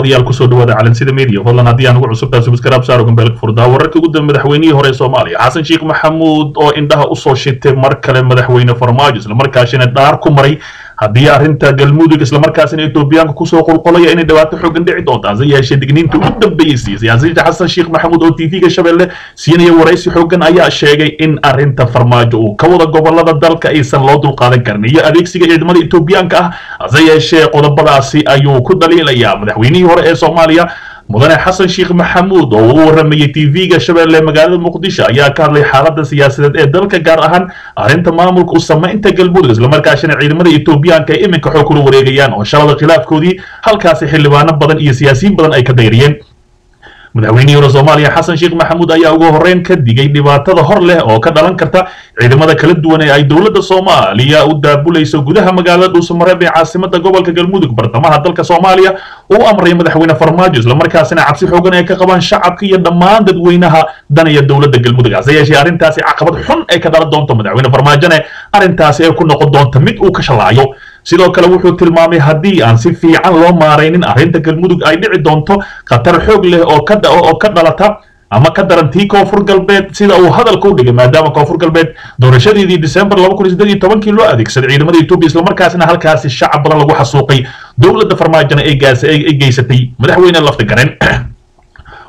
daawadayaal ku soo dhawaada calansida media fadlan haddii aan ugu cusubtahay subscribe saaro gambeelka furdaa wararka ugu dambe madaxweynihii hore ee soomaaliya xasan sheekh maxamuud oo indhaha u soo shitay mar kale madaxweyne farmaajo islamarkaasina dhaar ku maray haddii arrinta galmudug islamarkaasina etoobiyaanka ku soo qulqolaya inay dhibaato xoogan dhici doonto hase yeeshee digniinta ugu dambeysay siyaasiyiinta xasan sheekh maxamuud oo tv-ga shabeelle siinaya waraysi xoogan ayaa sheegay in arrinta farmaajo uu ka wada gobollada dalka aysan loo dulqaadan karin. Iyo adeegsiga ciidamada etoobiyaanka ah hase yeeshee qodobadaasi ayuu ku dhaliilayaa madaxweynihii hore ee soomaaliya mudane xasan sheekh maxamuud oo uu waramayey tv-ga shabeelle magaalada muqdisho ayaa ka hadlay xaaladda siyaasadeed ee dalka gaar ahaan arrinta maamulka u samaynta galmudug islamarkaasina ciidamada etoobiyaanka ay iminka xoog kula wareegayaan oo shalada khilaafkoodii halkaasi xildhibaano badan iyo siyaasiyiin badan ay ka dayriyeen madaxweynihii hore soomaaliya xasan sheekh maxamuud ayaa ugu horreyn ka digay dhibaatada hor leh oo ka dhalan karta ciidamada kala duwan ee ay dowladda soomaaliya u daabulayso gudaha magaalada dhuusamareeb ee caasimada gobolka galmudug. Bartamaha dalka soomaaliya uu amray madaxweyne farmaajo islamarkaasina cabsi xoogan ay ka qabaan shacabka iyo dhammaan dadweynaha danaya dowladda galmudug. Hase yeeshee arrintaasi caqabad xun ay ka dhalan doonto madaxweyne farmaajone arrintaasi ay ku noqon doonto mid uu ka shalaayo sidoo kale wuxuu tilmaamay haddii aan si fiican loo maaraynin arrinta galmudug ay dhici doonto khatar xoog leh oo ka dhalata ama ka daran tii koonfur galbeed sida uu hadalka u dhigay maadaama koonfur galbeed doorashadeedii december tobankii loo adeegsaday ciidamada etoobiya islamarkaasina halkaasi shacab badan lagu xasuuqay dowladda farmaajona ay geysatay. Madaxweyne lafta garen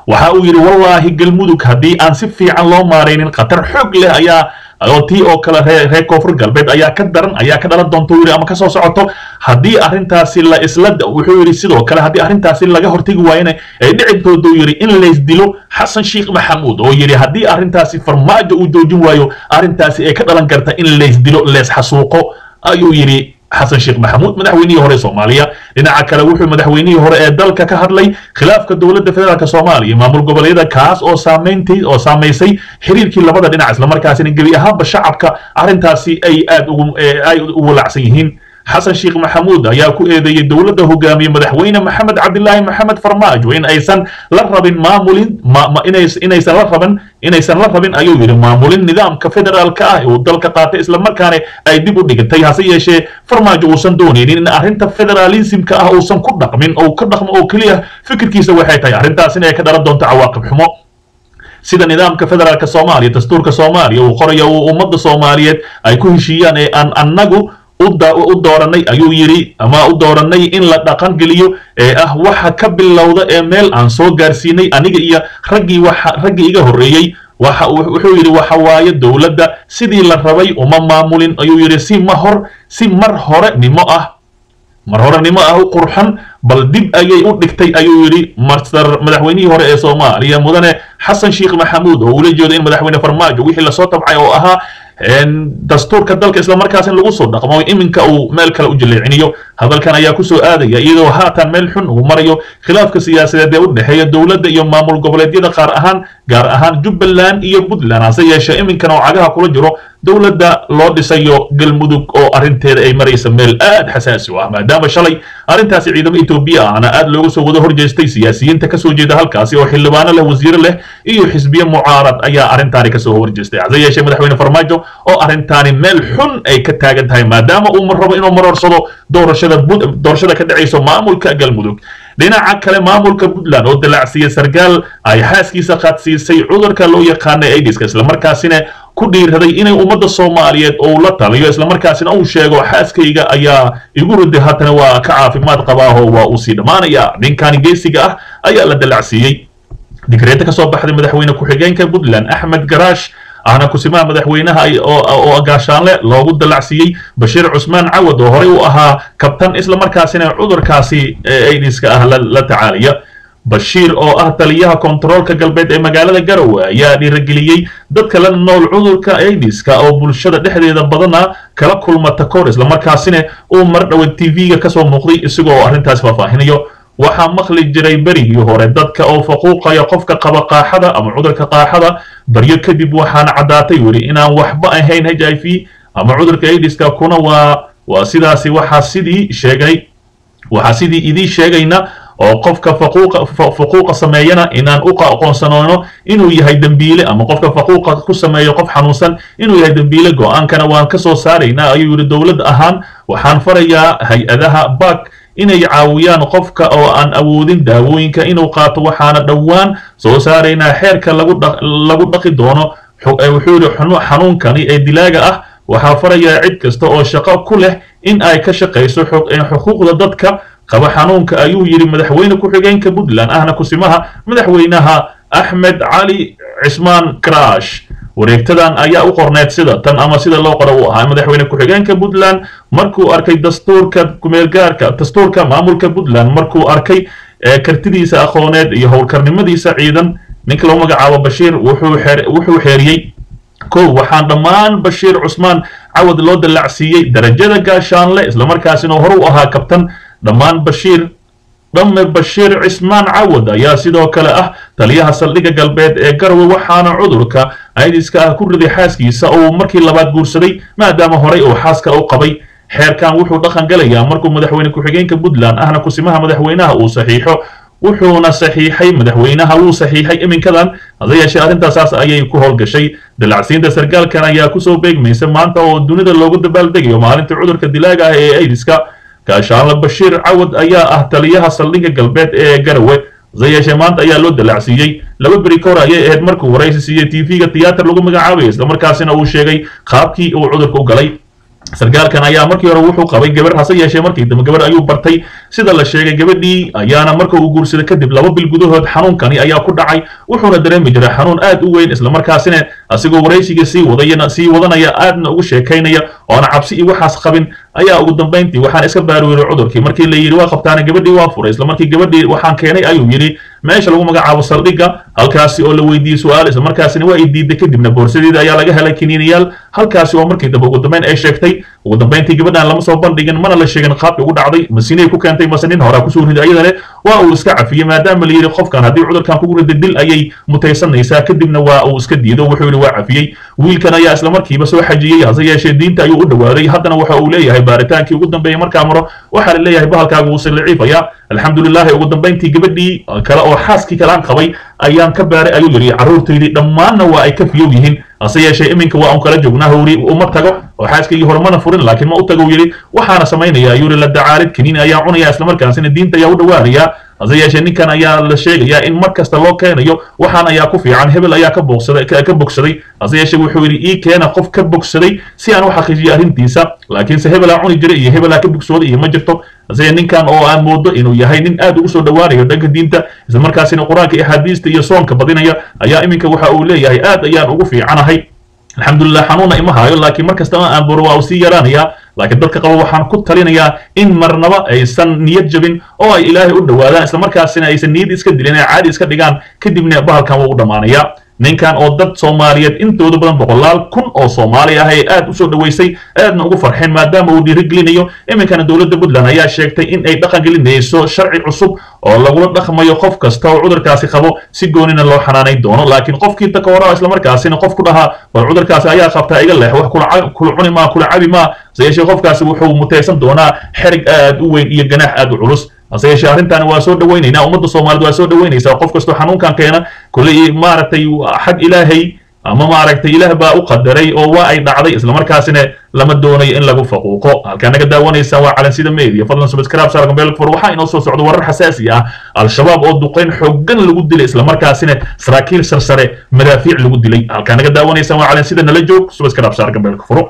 waxa uu yidhi wallaahi galmudug haddii aan si fiican loo maaraynin khatar xoog leh ayaa oo tii oo kale reer koonfur galbeed ayaa ka daran ayaa ka dhalan doonta yidhi ama ka soo socoto. Haddii arrintaasi la isla wuxuu yidhi sidoo kale haddii arrintaasi laga hortegi waayana ay dhici doonto yidhi in laysdilo xasan sheekh maxamuud oo yidhi haddii arrintaasi farmaajo uu joojin waayo arrintaasi ay ka dhalan karta in laysdilo lees xasuuqo ayuu yidhi xasan sheekh maxamuud madaxweynihii hore soomaaliya. Dhinaca kale wuxuu madaxweynihii hore ee dalka ka hadlay khilaafka dowladda federaalk soomaaliya. Maamul goboleedyada kaas oo saamayntii oo saamaysay xiriirkii labada dhinac islamarkaasina gebi ahaanba shacabka arrintaasi ay aad ugu ay u walacsan yihiin xasan sheekh maxamuud ayaa ku eedeeyey dowladda hogaamiye madaxweyne maxamed cabdilaahi maxamed farmaajo in aysan la rabin maamulin inaysan la raban inaysan la rabin ayuu yidhi maamulin nidaamka federaalka ah uu dalka qaatay islamarkaana ay dib u dhigantay hase yeeshee farmaajo uusan doonaynin in arrinta federaalismka ah uusan ku dhaqmin oo ka dhaqmo oo keliya fikirkiisa waxay tahay. Arrintaasina ay ka dhalan doonto cawaaqib xumo. Sida nidaamka federaalka soomaaliya dastuurka soomaaliya uu qorayo uu ummadda soomaaliyeed ay ku heshiiyaan ee aan annagu u dooranay ayuu yidhi ama u dooranay in la dhaqan geliyo ee ah waxa ka bilowda ee meel aan soo gaarsiinay aniga iyo raggii waxa raggii iga horreeyey waxa wuxuu yidhi waxa waaye dowladda sidii la rabay uma maamulin. Ayuu yidhi si ma hor si mar hore nimo ah mar hore nimo ah u qurxan bal dib ayay u dhigtay. Ayuu yidhi master madaxweynihii hore ee soomaaliya mudane xasan sheekh maxamuud oo ula jeedo in madaxweyne farmaajo wixii la soo tabcay oo ahaa dastuurka dalka islamarkaas in lagu soo dhaqmo iminka uu meel kale u jaleeciniyo hadalkan ayaa ku soo aadaya iyadoo haatan meel xun uu marayo khilaafka siyaasadeed ee u dhexeeya dowladda iyo maamul goboleedyada qaar ahaan gaar ahaan jubbaland iyo puntland hase yeeshee iminkana oo cagaha kula jiro dowladda loo dhisayo galmudug oo arrinteeda ay maraysa meel aad xasaasi u ah maadaama shalay arrintaasi ciidamo etoobiya ahna aad looga soo wada horjeestay siyaasiyiinta ka soo jeeda halkaasi oo xildhibaano leh wasiiro leh iyo xisbiye mucaarad ayaa arrintaani ka soo horjeestay. Hase yeeshee madaxweyne farmaajo oo arrintaani meel xun ay ka taagan tahay maadaama uu rabo inuu maroorsado doorashada doorashada ka dhacayso maamulka galmudug dhinaca kale maamulka puntland oo dalaacsiiyey sarkaal ay xaaskiisa qaadsiisay cudurka loo yaqaana aidiska islamarkaasina ku dhiiraday inay ummadda soomaaliyeed ou la taliyo islamarkaasina uu sheego xaaskayga ayaa igu riday haatana waa ka caafimaad qabaaho waa uu sii dhammaanaya ninkani geesiga ah ayaa la dalacsiiyey digreeta ka soo baxday madaxweyne ku-xigeenka puntland axmed garaash ahna kusimaha madaxweynaha oo gaashaanle loogu dalacsiiyey bashiir cusmaan cawad oo horey u ahaa kabtan islamarkaasina cudurkaasi aidiska ah la tacaalaya bashiir oo ah taliyaha kontaroolka galbeed ee magaalada garowe ayaa dhiirageliyey dadka la nool cudurka aidiska oo bulshada dhexdeeda badana kala kulmata kor islamarkaasina uu mar dhowe tv-ga ka soo muuqday isagoo arrintaas faahfaahinayo waxaa maqli jiray berigii hore dadka oo faquuqaya qofka qaba qaaxada ama cudurka qaaxada baryo kadib waxaana caddaatay weli inaan waxba ahayn h i v ama cudurka aidiska kuna waa waa sidaasi waxaa sidii sheegay waxaa sidii idii sheegayna oo qofka faquuqa sameeyana inaan u aqoonsanoono inuu yahay dembiile ama qofka faquuqa ku sameeyo qof xanuunsan inuu yahay dembiile go'aankana waan ka soo saaraynaa ayuu yidhi dowladda ahaan waxaan farayaa hay'adaha bak inay caawiyaan qofka oo aan awoodin daawooyinka inuu qaato waxaana dhowaan soo saaraynaa xeerka lagu dhaqi doono wuxuu yidhi xanuunkani ee dilaaga ah waxaa farayaa cid kasta oo shaqo ku leh in ay ka shaqayso xuquuqda dadka qaba xanuunka ayuu yidhi madaxweyne ku-xigeenka puntland ahna kusimaha madaxweynaha axmed cali cismaan karash. Wareegtadan ayaa u qorneed sida tan ama sida loo qoro uu ahaa. Madaxweyne ku-xigeenka puntland markuu arkay dastuurka kumeelgaarka dastuurka maamulka puntland markuu arkay kartidiisa aqooneed iyo howlkarnimadiisa ciidan ninka lagu magacaabo bashiir wuxuu xeeriyey kow waxaan dhammaan bashiir cusmaan cawad loo dallacsiiyey darajada gaashaanle islamarkaasina hore u ahaa kabtan dhammaan bashiir dhamme bashiir cismaan cawad ayaa sidoo kale ah taliyaha saldhigga galbeed ee garowe waxaana cudurka aidiska ah ku riday xaaskiisa oo markii labaad guursaday maadaama horey uu xaaska u qabay. Xeerkan wuxuu dhaqan galayaa markuu madaxweyne ku-xigeenka puntland ahna kusimaha madaxweynaha uu saxiixo wuxuuna saxiixay madaxweynaha wuu saxiixay iminkadan. Hase yeeshee arrintaasaas ayay ku howlgashay. Dalacsiinta sarkaalkan ayaa ku soo beegmaysa maanta oo dunida loogu dabaaldegayo maalinta cudurka dilaaga ah ee aidiska gaashaanle bashiir cawad ayaa ah taliyaha saldhigga galbeed ee garawe. Hase yeeshee maanta ayaa loo dalacsiiyey laba beri kahor ayay ahayd markuu waraysi siiyey tv-ga tiyaatar lagu magacaabayo islamarkaasina uu sheegay qaabkii uu cudurka u galay. Sarkaalkan ayaa markii hore wuxuu qabay gabar hase yeeshee markii dambe gabar ayuu bartay. Sida la sheegay gabadhii ayaana marka uu guursaday kadib laba bil gudahood xanuunkani ayaa ku dhacay. Wuxuuna dareemi jiray xanuun aad u weyn islamarkaasina asigoo waraysiga sii wadayana sii wadanaya aadna ugu sheekaynaya oona cabsi iyo waxaas qabin ayaa ugu dambayntii waxaan iska baaruuray cudurkii. Markii la yidhi waa qabtaana gabadhii waa furay. Islamarkii gabadhii waxaan keenay ayuu yidhi meesha lagu magacaabo saldhigga halkaasi oo la weydiiyey su'aal islamarkaasina waa ay diiday kadibna boorsadeeda ayaa laga helay kiniiniyaal halkaasi oo markii dambe ugu dambayn ay sheegtay ugu dambayntii gabadhan lama soo bandhigin mana la sheegin qaabkii ugu dhacday masinay ku keentay mase nin horaa ku soo riday. Ayadane waa uu iska cafiyey maadaama la yidhi qofkan haddii cudurkan kugu riday dil ayay mutaysanaysaa kadibna waa uu iska diido wuxuu yidhi waa cafiyey wiilkan ayaa islamarkiiba soo xajiyey hase yeeshee diinta ayuu u dhowaaday haddana waxa uu leeyahay baaritaankii ugu dambeeyey markaa maro waxaa la leeyahay bahalkaagu wuu siliciifayaa alxamdulilahi ugu dambayntii gabadhii kale oo xaaskii kale aan qabay ayaan ka baaray ayuu yidhi carruurtaydii dhammaanna waa ay ka fiyow yihiin. Hase yeeshee iminka waa un kala joognaa howri uma tago. Oo xaaskaygii hore mana furin laakiin ma u tago yidhi. Waxaana samaynaya ayuu yidhi la dacaalid kiniin ayaa cunaya islamarkaasina diinta ayaa u dhowaanaya hase yeeshee ninkan ayaa la sheegayaa in mar kasta loo keenayo waxaan ayaa ku fiican hebel ayaa ka boogsaday ka bogsaday. Hase yeeshee wuxuu yidhi ii keena qof ka bogsaday si aan u xaqiijiyo arrintiisa. Laakiinse hebelaa cuni jiray iyo hebelaa ka bogsooday iyo ma jirto. Hase ninkan oo aan moodo inuu yahay nin aad ugu soo dhowaanayo dhanka diinta islamarkaasina qur'aanka iyo axaadiista iyo soonka badinaya ayaa iminka waxa uu leeyahay aad ayaan ugu fiicanahay. Alxamdulilah xanuuna ima haayo laakiin mar kastaba aan buro waa sii yaraanayaa laakiin dadka qaba waxaan ku talinayaa in marnaba aysan niyad jabin oo ay ilaahay u dhowaadaan islamarkaasina aysan niyad iska dilin ay caadi iska dhigaan kadibna bahalkan waa u dhammaanayaa ninkan oo dad soomaaliyeed intooda badan boqolaal kun oo soomaali ah ee aad u soo dhoweysay aadna ugu farxeen maadaama uu dhiirigelinayo. Iminkana dowladda puntland ayaa sheegtay in ay dhaqan gelinayso sharci cusub oo lagula dhaqmayo qof kasta oo cudurkaasi qabo si goonina loo xanaanayn doono. Laakiin qofkii takawara islamarkaasina qof ku dhahaa war cudurkaasi ayaa qabtaa iga leex wax kula cuni maa kula cabi maa hase yeeshee qofkaasi wuxuu mutaysan doonaa xerig aad u weyn iyo ganaax aad u culus. Hase yeeshee arrintaani waa soo dhowaynaynaa ummadda soomaaliyed waa soo dhowaynaysaa qof kastoo xanuunkan keena kulley maaragtay xag ilaahay ama maaragtay ilaah baa u qadaray oo waa ay dhacday islamarkaasina lama doonayo in lagu faquuqo. Halkaa naga daawanaysaa waa calansida media. Fadlan subscribe saarka beelkfor waxaa inoo soo socda warar xasaasi ah. Al-shabaab oo duqayn xoogan lagu dilay islamarkaasina saraakiil sarsare madaafiic lagu dilay. Halkaa naga daawanaysaa waa calansida nala joog. Subscribe saarka beelka furo